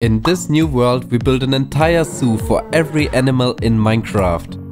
In this new world we build an entire zoo for every animal in Minecraft.